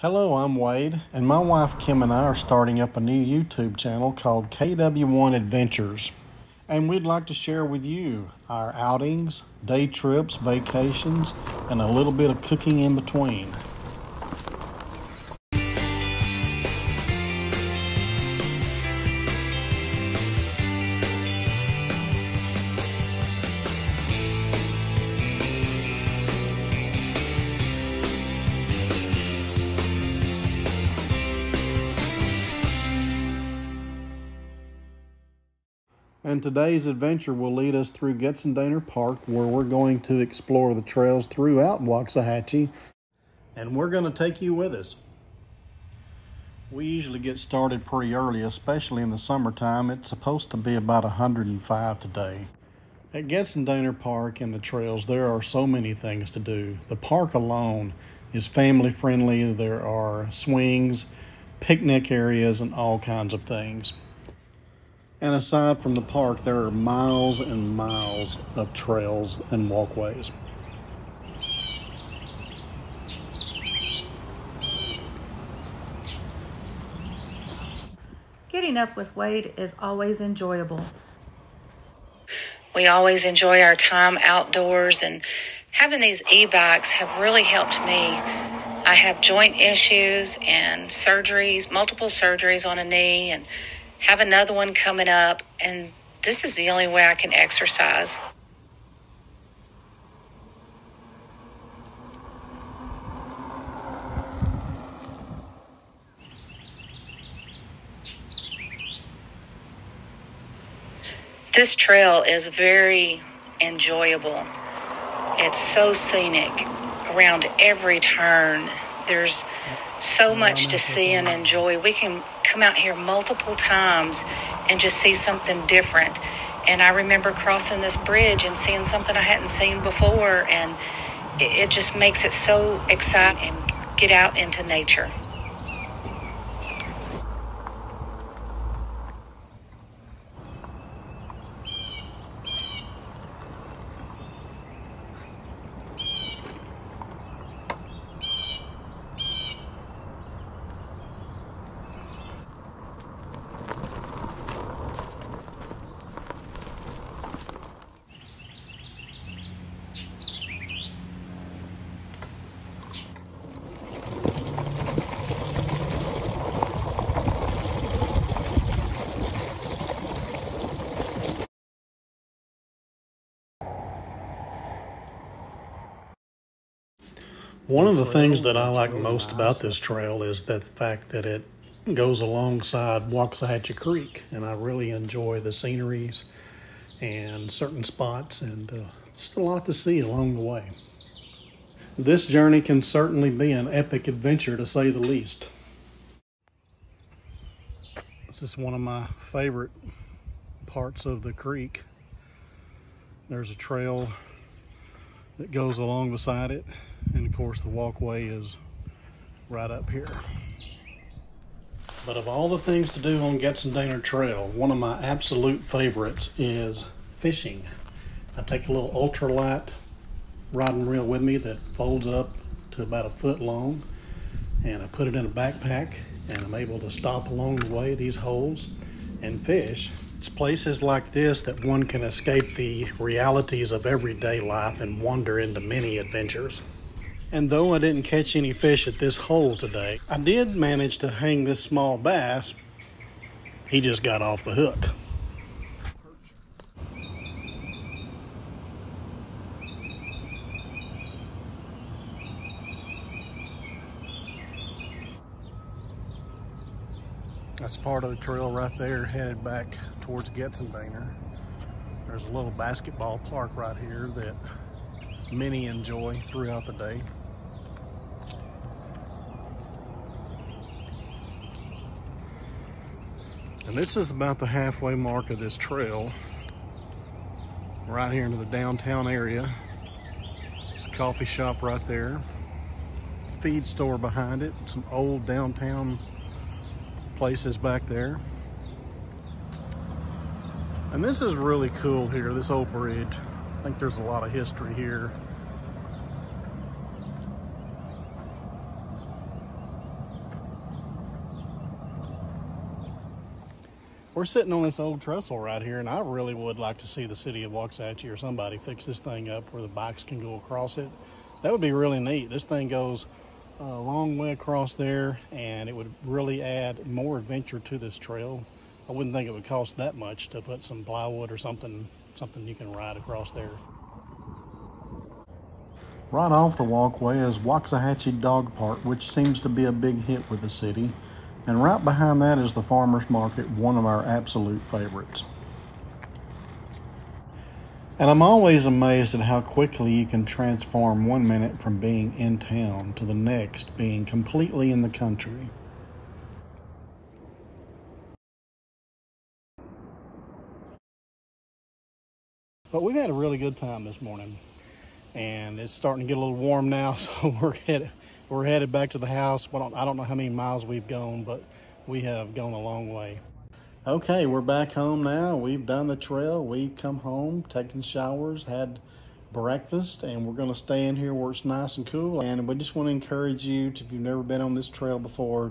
Hello, I'm Wade, and my wife Kim and I are starting up a new YouTube channel called KW1 Adventures. And we'd like to share with you our outings, day trips, vacations, and a little bit of cooking in between. And today's adventure will lead us through Getzendaner Park, where we're going to explore the trails throughout Waxahachie. And we're going to take you with us. We usually get started pretty early, especially in the summertime. It's supposed to be about 105 today. At Getzendaner Park and the trails, there are so many things to do. The park alone is family friendly. There are swings, picnic areas, and all kinds of things. And aside from the park, there are miles and miles of trails and walkways. Getting up with Wade is always enjoyable. We always enjoy our time outdoors, and having these e bikes have really helped me. I have joint issues and surgeries, multiple surgeries on a knee, and have another one coming up, and this is the only way I can exercise. This trail is very enjoyable. It's so scenic around every turn. There's so much to see and enjoy. We can come out here multiple times and just see something different. And I remember crossing this bridge and seeing something I hadn't seen before, and it, just makes it so exciting. Get out into nature. One of the things that I like most about this trail is the fact that it goes alongside Waxahachie Creek, and I really enjoy the sceneries and certain spots, and uh, just a lot to see along the way. This journey can certainly be an epic adventure to say the least. This is one of my favorite parts of the creek. There's a trail that goes along beside it and of course the walkway is right up here. But of all the things to do on Getzendaner Trail, one of my absolute favorites is fishing. I take a little ultralight rod and reel with me that folds up to about a foot long and I put it in a backpack and I'm able to stop along the way these holes and fish. It's places like this that one can escape the realities of everyday life and wander into many adventures. And though I didn't catch any fish at this hole today, I did manage to hang this small bass. He just got off the hook. That's part of the trail right there headed back towards Getzendaner. There's a little basketball park right here that many enjoy throughout the day. And this is about the halfway mark of this trail, right here into the downtown area. It's a coffee shop right there, feed store behind it, some old downtown places back there. And this is really cool here, this old bridge. I think there's a lot of history here. We're sitting on this old trestle right here, and I really would like to see the city of Waxahachie or somebody fix this thing up where the bikes can go across it. That would be really neat. This thing goes a long way across there, and it would really add more adventure to this trail. I wouldn't think it would cost that much to put some plywood or something, something you can ride across there. Right off the walkway is Waxahachie Dog Park, which seems to be a big hit with the city. And right behind that is the farmer's market, one of our absolute favorites. And I'm always amazed at how quickly you can transform one minute from being in town to the next being completely in the country. But we've had a really good time this morning. And it's starting to get a little warm now, so we're headed we're headed back to the house. Well, I don't know how many miles we've gone, but we have gone a long way. Okay, we're back home now. We've done the trail. We've come home, taken showers, had breakfast, and we're going to stay in here where it's nice and cool. And we just want to encourage you, to, if you've never been on this trail before,